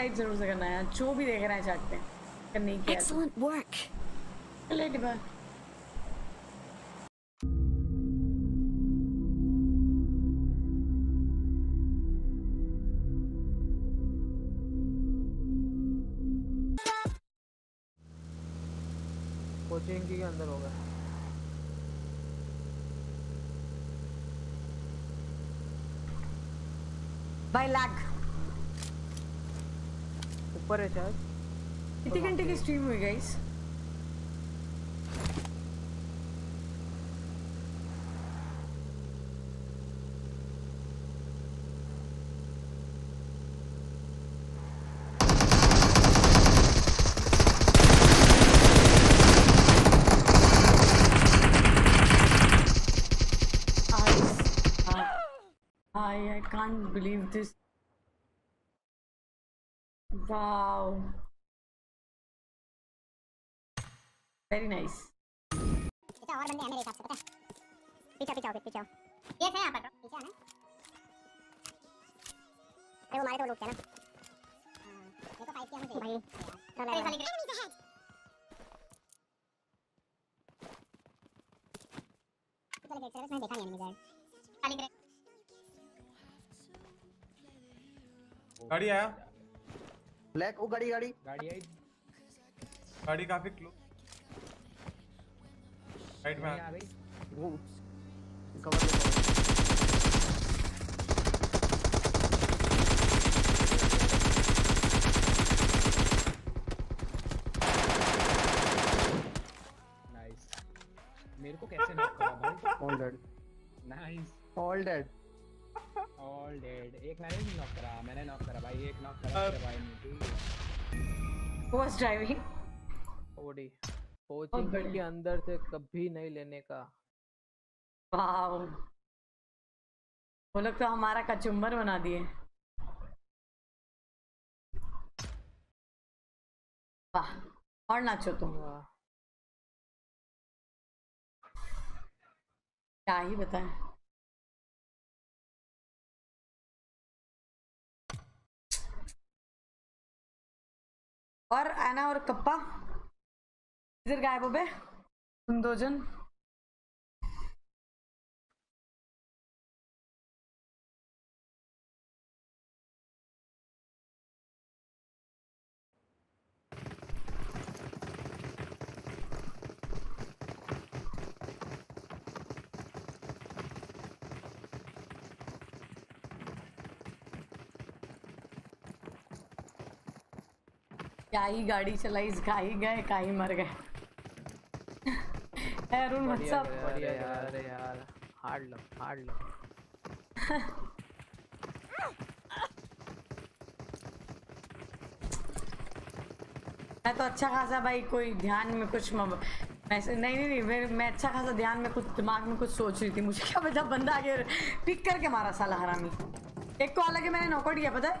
Type ज़रूर से करना है जो भी देख रहे हैं चैट पे करने की Excellent work. चले डिबा कोचिंग के अंदर होगा बाय लैग ऊपर है शायद कितने घंटे की स्ट्रीम हुई guys I, I can't believe this. Wow. Very nice. पीछे और बंदे हैं मेरे हिसाब से पता है पीछे पीछे आओ पीछे आओ ये है यहाँ पर पीछे आना अरे वो मारे तो लोग थे ना मेरे फाइट किया मुझे भाई चलो enemies ahead चलो गेट सर्विस देखा नहीं है खाली करे गाड़ी आया ब्लैक वो गाड़ी गाड़ी। गाड़ी आई। गाड़ी काफ़ी क्लो राइट में आ गई। वो कवर नाइस मेरे को कैसे नॉक करा भाई? All dead nice all dead all dead एक मैंने भी नॉक करा मैंने नॉक करा भाई एक नॉक करा मेरे भाई Who was ओडी। कोचिंग के अंदर से कभी नहीं लेने का। Wow. वो लोग तो हमारा कचुम्बर बना दिए। वाह और नाचो तुम। वाह। क्या ही बताएँ। और एना और कप्पा। इधर गायब हो तुम दो जन। क्या ही गाड़ी चलाई का ही गए का ही मर गए। अरुण व्हाट्सअप बढ़िया यार। अरे यार हार्ड लो हार्ड लो मैं तो अच्छा खासा भाई कोई ध्यान में कुछ म... ऐसे नहीं नहीं नहीं मैं, मैं अच्छा खासा ध्यान में कुछ दिमाग में कुछ सोच रही थी मुझे। क्या पता बंदा आगे पिक करके मारा साला हरामी। एक को अलग है मैंने नॉकआउट किया पता है?